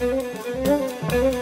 Música